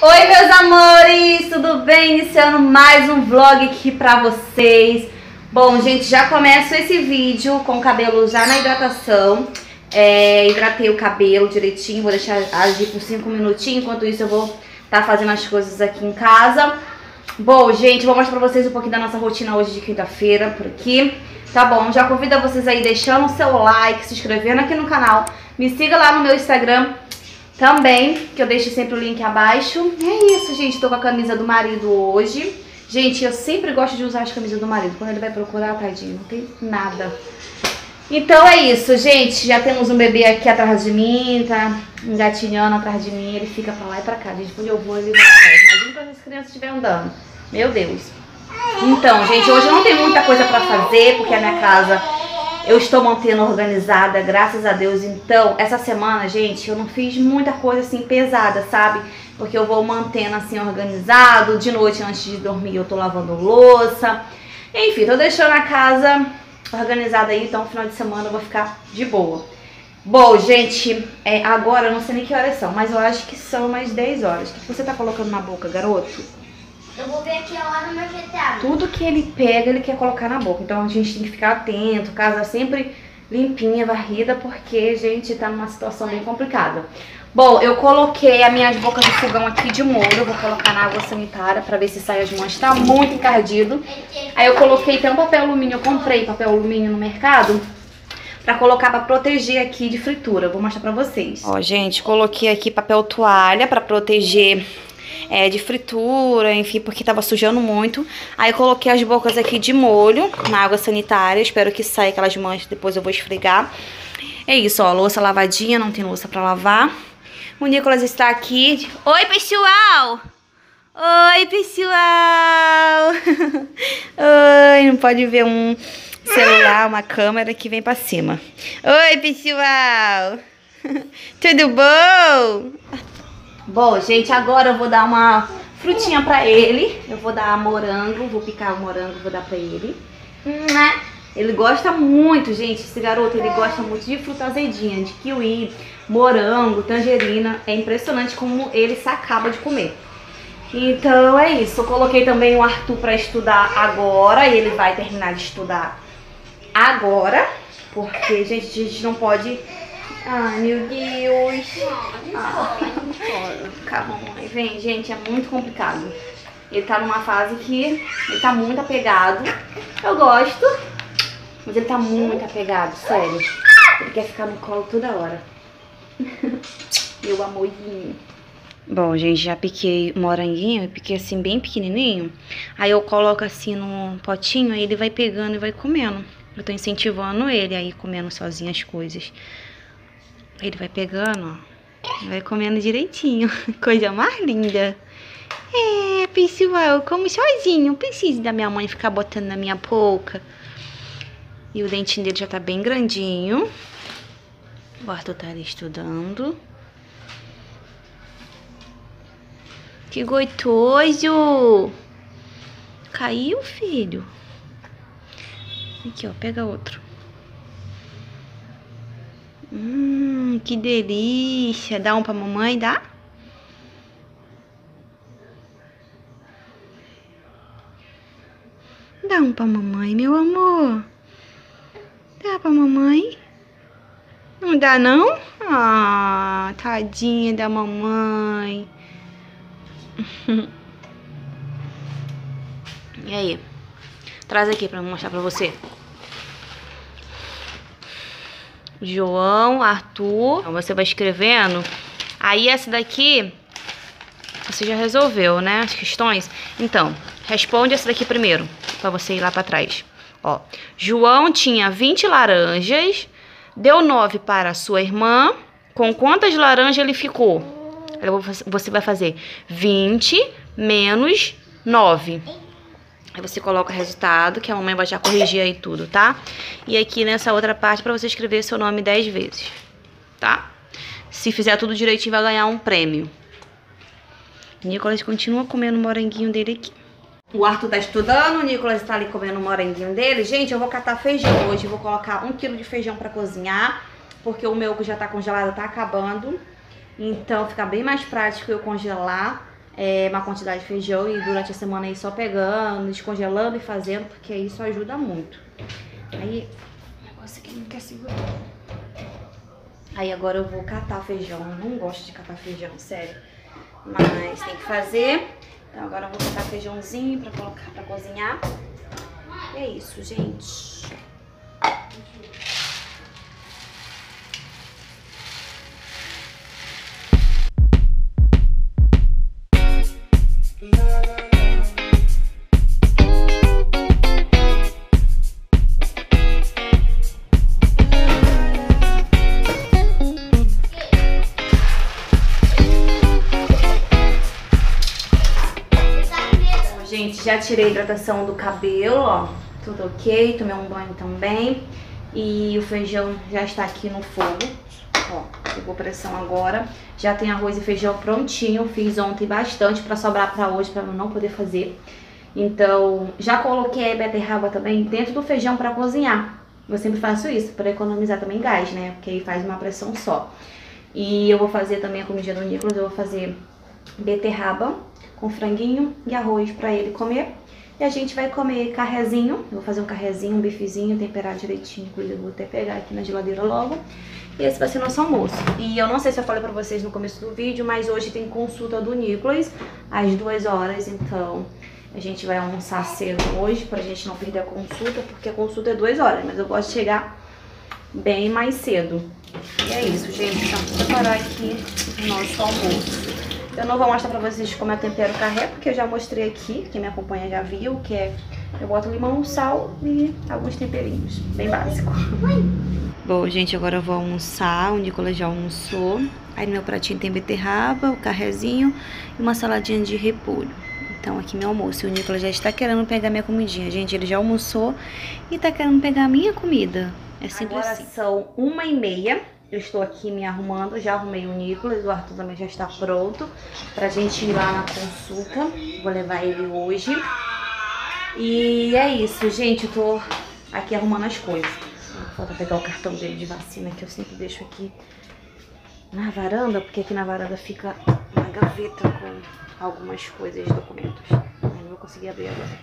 Oi meus amores, tudo bem? Iniciando mais um vlog aqui pra vocês. Bom gente, já começo esse vídeo com o cabelo já na hidratação. É, Hidratei o cabelo direitinho, vou deixar agir por 5 minutinhos. Enquanto isso eu vou estar tá fazendo as coisas aqui em casa. Bom gente, vou mostrar pra vocês um pouquinho da nossa rotina hoje de quinta-feira por aqui. Tá bom, já convido vocês aí deixando o seu like, se inscrevendo aqui no canal. Me siga lá no meu Instagram também, que eu deixo sempre o link abaixo. E é isso, gente. Tô com a camisa do marido hoje. Gente, eu sempre gosto de usar as camisas do marido. Quando ele vai procurar, tadinho, não tem nada. Então é isso, gente. Já temos um bebê aqui atrás de mim, tá engatinhando atrás de mim. Ele fica pra lá e pra cá. Gente, quando eu vou, ele vai. Imagina quando as crianças estiverem andando. Meu Deus. Então, gente, hoje não tem muita coisa pra fazer, porque a minha casa eu estou mantendo organizada, graças a Deus. Então, essa semana, gente, eu não fiz muita coisa assim pesada, sabe? Porque eu vou mantendo assim organizado. De noite, antes de dormir, eu tô lavando louça. Enfim, tô deixando a casa organizada aí. Então, final de semana eu vou ficar de boa. Bom, gente, é, agora eu não sei nem que horas são, mas eu acho que são mais 10 horas. O que você tá colocando na boca, garoto? A no meu GTA. Tudo que ele pega, ele quer colocar na boca. Então a gente tem que ficar atento, casa sempre limpinha, varrida, porque, gente, tá numa situação bem complicada. Bom, eu coloquei as minhas bocas do fogão aqui de molho, vou colocar na água sanitária pra ver se sai as mãos. Tá muito encardido. Aí eu coloquei até um papel alumínio, eu comprei papel alumínio no mercado pra colocar pra proteger aqui de fritura. Vou mostrar pra vocês. Ó, gente, coloquei aqui papel toalha pra proteger é, de fritura, enfim, porque tava sujando muito. Aí coloquei as bocas aqui de molho na água sanitária, espero que saia aquelas manchas, depois eu vou esfregar. É isso, ó, louça lavadinha, não tem louça pra lavar. O Nicolas está aqui. Oi, pessoal! Oi, pessoal! Oi, não pode ver um celular, uma câmera que vem pra cima. Oi, pessoal! Tudo bom? Bom, gente, agora eu vou dar uma frutinha pra ele. Eu vou dar morango, vou picar o morango, vou dar pra ele. Né? Ele gosta muito, gente, esse garoto, ele gosta muito de fruta azedinha, de kiwi, morango, tangerina. É impressionante como ele se acaba de comer. Então é isso, eu coloquei também o Arthur pra estudar agora, e ele vai terminar de estudar agora, porque, gente, a gente não pode Ai, meu Deus. Ah, calma, mãe. Vem, gente, é muito complicado. Ele tá numa fase que ele tá muito apegado. Eu gosto, mas ele tá muito apegado, sério. Ele quer ficar no colo toda hora. Meu amorzinho. Bom, gente, já piquei moranguinho, eu piquei assim bem pequenininho. Aí eu coloco assim no potinho, aí ele vai pegando e vai comendo. Eu tô incentivando ele aí comendo sozinho as coisas. Ele vai pegando, ó. Vai comendo direitinho. Coisa mais linda. É, pessoal, eu como sozinho. Não preciso da minha mãe ficar botando na minha boca. E o dentinho dele já tá bem grandinho. O Arthur tá ali estudando. Que gostoso! Caiu, filho? Aqui, ó, pega outro. Hum, que delícia. Dá um pra mamãe, dá? Dá um pra mamãe, meu amor. Dá pra mamãe? Não dá, não? Ah, tadinha da mamãe. e aí? Traz aqui pra mostrar pra você. João, Arthur. Então você vai escrevendo. Aí essa daqui você já resolveu, né? As questões. Então, responde essa daqui primeiro, para você ir lá para trás. Ó, João tinha 20 laranjas, deu 9 para sua irmã. Com quantas laranjas ele ficou? Você vai fazer 20 menos 9. Aí você coloca o resultado, que a mamãe vai já corrigir aí tudo, tá? E aqui nessa outra parte para você escrever seu nome 10 vezes, tá? Se fizer tudo direitinho, vai ganhar um prêmio. Nicolas continua comendo o moranguinho dele aqui. O Arthur tá estudando, o Nicolas tá ali comendo o moranguinho dele. Gente, eu vou catar feijão hoje. vou colocar um quilo de feijão pra cozinhar, porque o meu que já tá congelado tá acabando. Então fica bem mais prático eu congelar é, uma quantidade de feijão e durante a semana aí só pegando, descongelando e fazendo, porque isso ajuda muito. Aí, negócio aqui não quer segurar. Aí agora eu vou catar feijão. Eu não gosto de catar feijão, sério. Mas tem que fazer. Então agora eu vou catar feijãozinho pra colocar pra cozinhar. E é isso, gente. Já tirei a hidratação do cabelo, ó. Tudo ok, tomei um banho também. E o feijão já está aqui no fogo. Ó, pegou pressão agora. Já tem arroz e feijão prontinho. Fiz ontem bastante para sobrar para hoje, para não poder fazer. Então, já coloquei a beterraba também dentro do feijão para cozinhar. Eu sempre faço isso, para economizar também gás, né? Porque aí faz uma pressão só. E eu vou fazer também a comida do Nicolas, eu vou fazer beterraba com franguinho e arroz para ele comer. E a gente vai comer carrezinho, eu vou fazer um carrezinho, um bifezinho, temperar direitinho, inclusive vou até pegar aqui na geladeira logo. E esse vai ser nosso almoço. E eu não sei se eu falei pra vocês no começo do vídeo, mas hoje tem consulta do Nicolas às duas horas, então a gente vai almoçar cedo hoje pra gente não perder a consulta, porque a consulta é duas horas, mas eu gosto de chegar bem mais cedo. E é isso, gente. Então, vou preparar aqui o nosso almoço. Eu não vou mostrar pra vocês como eu tempero o carré, porque eu já mostrei aqui, quem me acompanha já viu, que é... Eu boto limão, sal e alguns temperinhos, bem básico. Bom, gente, agora eu vou almoçar, o Nicolas já almoçou. Aí no meu pratinho tem beterraba, o carrezinho e uma saladinha de repolho. Então aqui meu almoço. E o Nicolas já está querendo pegar minha comidinha. Gente, ele já almoçou e tá querendo pegar a minha comida. É simples Agora assim. são uma e meia. Eu estou aqui me arrumando, já arrumei o Nicolas, o Arthur também já está pronto pra gente ir lá na consulta. Vou levar ele hoje. E é isso, gente, eu tô aqui arrumando as coisas. Falta pegar o cartão dele de vacina que eu sempre deixo aqui na varanda, porque aqui na varanda fica uma gaveta com algumas coisas, documentos. Eu não vou conseguir abrir agora.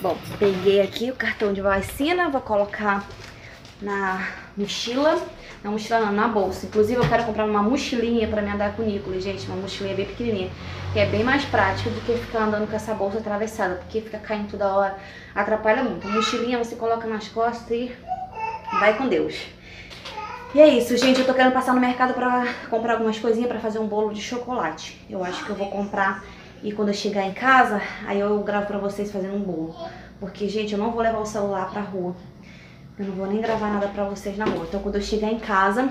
Bom, peguei aqui o cartão de vacina, vou colocar na mochila. Na mochila não, na bolsa. Inclusive eu quero comprar uma mochilinha pra me andar com o Nicolas, gente. Uma mochilinha bem pequenininha. Que é bem mais prática do que ficar andando com essa bolsa atravessada. Porque fica caindo toda hora. Atrapalha muito. A mochilinha você coloca nas costas e vai com Deus. E é isso, gente. Eu tô querendo passar no mercado pra comprar algumas coisinhas pra fazer um bolo de chocolate. Eu acho que eu vou comprar e quando eu chegar em casa, aí eu gravo pra vocês fazendo um bolo. Porque, gente, eu não vou levar o celular pra rua. Eu não vou nem gravar nada pra vocês na rua. Então quando eu chegar em casa,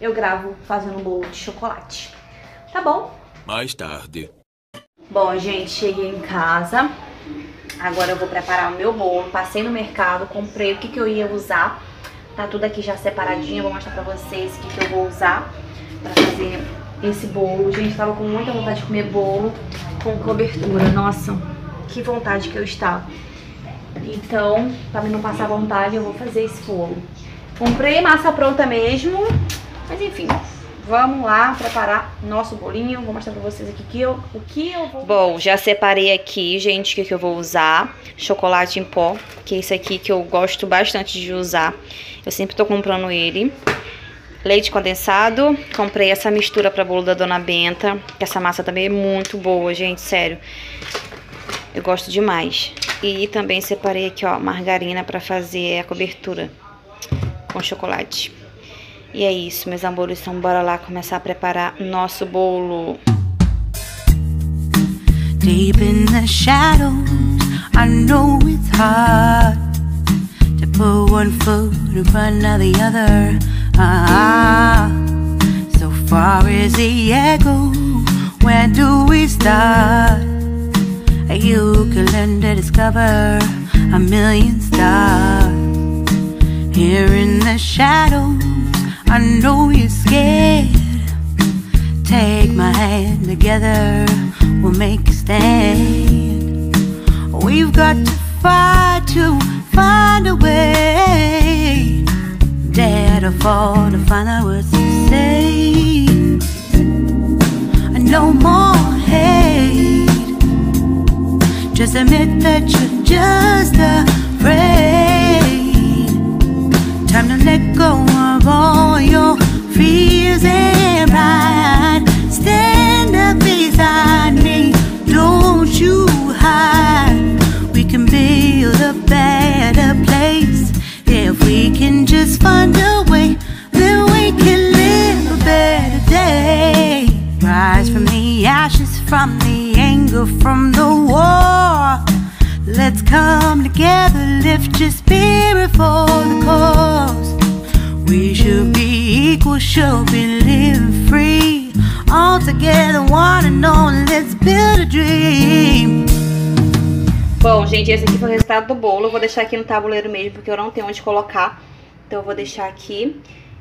eu gravo fazendo um bolo de chocolate. Tá bom? Mais tarde. Bom, gente, cheguei em casa. Agora eu vou preparar o meu bolo. Passei no mercado, comprei o que, que eu ia usar. Tá tudo aqui já separadinho. Eu vou mostrar pra vocês o que, que eu vou usar pra fazer esse bolo. Gente, tava com muita vontade de comer bolo com cobertura. Nossa, que vontade que eu estava. Então, pra mim não passar vontade, eu vou fazer esse bolo. Comprei massa pronta mesmo, mas enfim, vamos lá preparar nosso bolinho. Vou mostrar pra vocês aqui que eu, o que eu vou... Bom, já separei aqui, gente, o que, que eu vou usar. Chocolate em pó, que é esse aqui que eu gosto bastante de usar. Eu sempre tô comprando ele. Leite condensado, comprei essa mistura pra bolo da Dona Benta, que essa massa também é muito boa, gente, sério. Eu gosto demais. E também separei aqui, ó, margarina para fazer a cobertura com chocolate. E é isso, meus amores. Então, bora lá começar a preparar nosso bolo. Deep in the shadows, I know it's hard to put one foot in front of the other. Ah, so far as the echo, where do we start? You can learn to discover a million stars. Here in the shadows, I know you're scared. Take my hand together, we'll make a stand. We've got to fight to find a way. Dare to fall to find out what to say. No more admit that you're just afraid. Time to let go of all Let's come together, lift your spirit for the cause. We should be equal, should be living free. All together, one and all, let's build a dream. Bom, gente, esse aqui foi o resultado do bolo. Eu vou deixar aqui no tabuleiro mesmo, porque eu não tenho onde colocar. Então eu vou deixar aqui.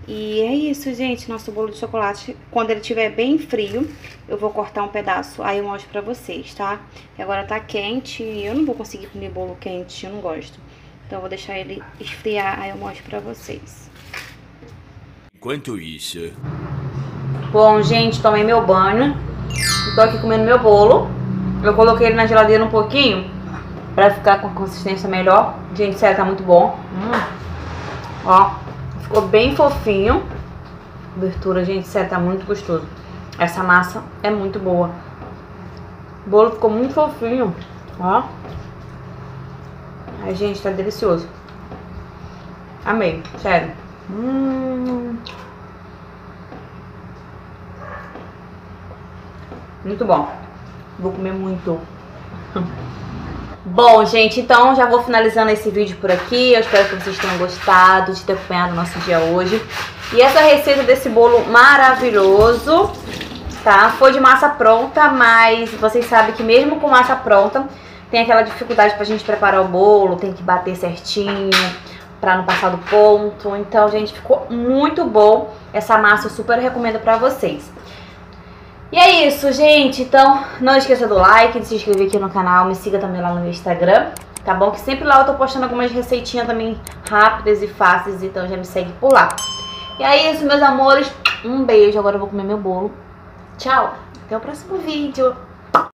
E é isso, gente, nosso bolo de chocolate. Quando ele estiver bem frio, eu vou cortar um pedaço, aí eu mostro pra vocês, tá? E agora tá quente e eu não vou conseguir comer bolo quente, eu não gosto. Então eu vou deixar ele esfriar, aí eu mostro pra vocês. Enquanto isso, Bom, gente, tomei meu banho. Tô aqui comendo meu bolo. Eu coloquei ele na geladeira um pouquinho pra ficar com a consistência melhor. Gente, sério, tá muito bom. Hum. Ó, ficou bem fofinho. Abertura, gente, sério, tá muito gostoso. Essa massa é muito boa. O bolo ficou muito fofinho. Ó. Ai, gente, tá delicioso. Amei, sério. Hum. Muito bom. Vou comer muito. Bom, gente, então já vou finalizando esse vídeo por aqui. Eu espero que vocês tenham gostado de ter acompanhado o nosso dia hoje. E essa receita desse bolo maravilhoso, tá? Foi de massa pronta, mas vocês sabem que mesmo com massa pronta, tem aquela dificuldade pra gente preparar o bolo, tem que bater certinho pra não passar do ponto. Então, gente, ficou muito bom. Essa massa eu super recomendo pra vocês. E é isso, gente. Então, não esqueça do like, de se inscrever aqui no canal. Me siga também lá no Instagram, tá bom? Que sempre lá eu tô postando algumas receitinhas também rápidas e fáceis. Então já me segue por lá. E é isso, meus amores. Um beijo. Agora eu vou comer meu bolo. Tchau. Até o próximo vídeo.